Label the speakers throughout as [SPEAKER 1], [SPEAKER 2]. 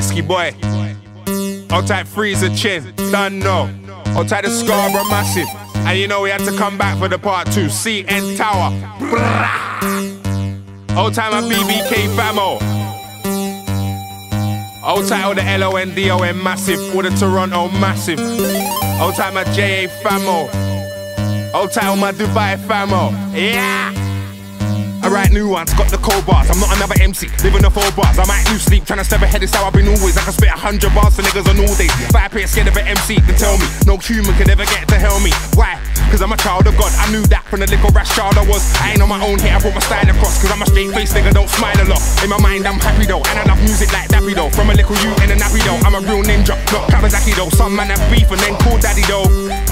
[SPEAKER 1] Eskiboy. All type Freeza Chin, done no. All type the Scarborough massive. And you know we had to come back for the part two. CN Tower. Old time a BBK famo. Old all the LONDON massive. All the Toronto massive. Old a JA famo. Old time my Dubai famo. Yeah. I write new ones, got the cold bars. I'm not another MC, living the four bars. I might lose sleep, trying to step ahead. It's how I've been always. I can spit a hundred bars to niggas on all days. But I scared of an MC, then tell me no human can ever get to hell me. Why? Cause I'm a child of God. I knew that from the little rash child I was. I ain't on my own here, I brought my style across. Cause I'm a straight face nigga, don't smile a lot. In my mind, I'm happy though. And I love music like Dappy though. From a little you in a nappy though. I'm a real ninja, not Kawasaki though. Some man have beef and then call daddy though.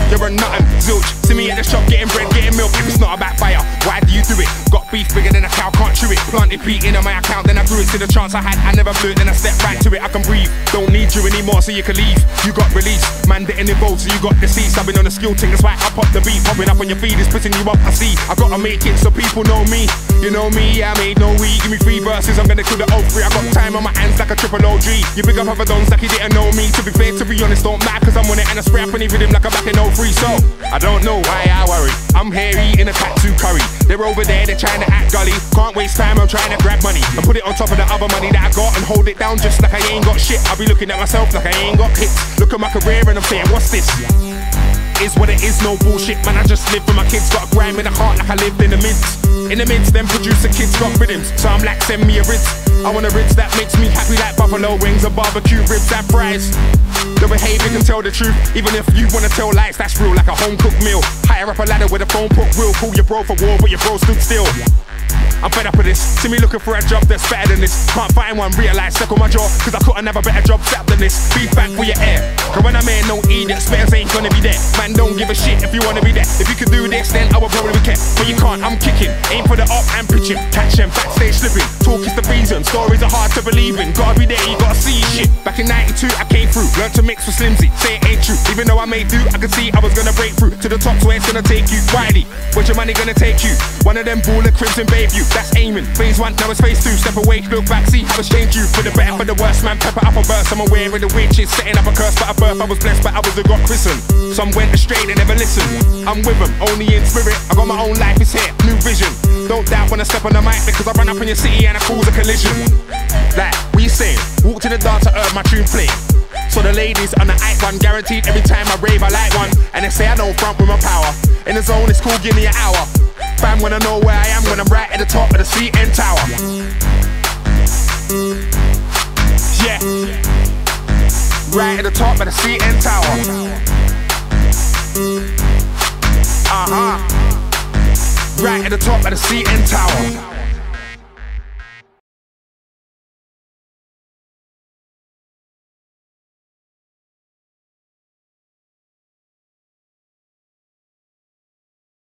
[SPEAKER 1] You're a nothing, zilch. See me at the shop getting bread, getting milk. If it's not about fire, why do you do it? Got beef bigger cow, can't chew it. Planted beat in on my account, then I grew it to the chance I had. I never blew it, then I stepped right to it. I can breathe. Don't need you anymore, so you can leave. You got released, man didn't evolve, so you got deceased. I've been on the skill thing, that's why I pop the beat. Popping up on your feed is putting you up. I see. I gotta make it so people know me. You know me, I made no weed. Give me three verses, I'm gonna kill the old three. I got time on my hands like a triple OG. You big up other dons like you didn't know me. To be fair, to be honest, don't matter, cause I'm on it and I spray up any rhythm like I'm back in 03. So, I don't know why. I'm here eating a katsu curry. They're over there, they're trying to act gully. Can't waste time, I'm trying to grab money and put it on top of the other money that I got and hold it down just like I ain't got shit. I'll be looking at myself like I ain't got hits. Look at my career and I'm saying, what's this? Is what it is, no bullshit, man. I just live for my kids. Got a grime in the heart like I lived in the midst. In the midst, them producer kids got rhythms. So I'm like, send me a rinse. I want a rinse that makes me happy like buffalo wings and barbecue ribs and fries. The behavior can tell the truth, even if you wanna tell lies, that's real, like a home cooked meal. Higher up a ladder with a phone put real. Call your bro for war, but your bro stood still. I'm fed up with this. See me looking for a job that's better than this. Can't find one, realize stuck on my jaw. Cause I couldn't have a better job set than this. Be back for your air. Cause when I'm here, no idiot. Spitters ain't gonna be there. Man, don't give a shit if you wanna be there. If you could do this, then I would probably be kept. But you can't, I'm kicking. Aim for the up and pitching. Catch them, backstage slipping. Talk is the reason. Stories are hard to believe in. Gotta be there, you gotta see shit. Back in 92, I came through. Learned to mix with Slimzee. Say it ain't true. Even though I made do, I could see I was gonna break through. To the top, so it's gonna take you. Wiley, where's your money gonna take you? One of them baller crimson babe you. That's aiming. Phase one, now it's phase two. Step away, look back, see how it's changed you. For the better, for the worse, man. Pepper up a burst. I'm aware of the witches, setting up a curse. But a birth, I was blessed, but I was a got christened. Some went astray, they never listened. I'm with them, only in spirit. I got my own life, it's here, new vision. Don't doubt when I step on the mic because I run up in your city and I cause a collision. Like, you saying? Walk to the dance, I heard my tune play. So the ladies on the hype one guaranteed every time I rave I like one And they say I don't front with my power In the zone it's cool, give me an hour Fam I know where I am when I'm right at the top of the CN Tower. Yeah. Right at the top of the CN Tower. Uh-huh. Right at the top of the CN Tower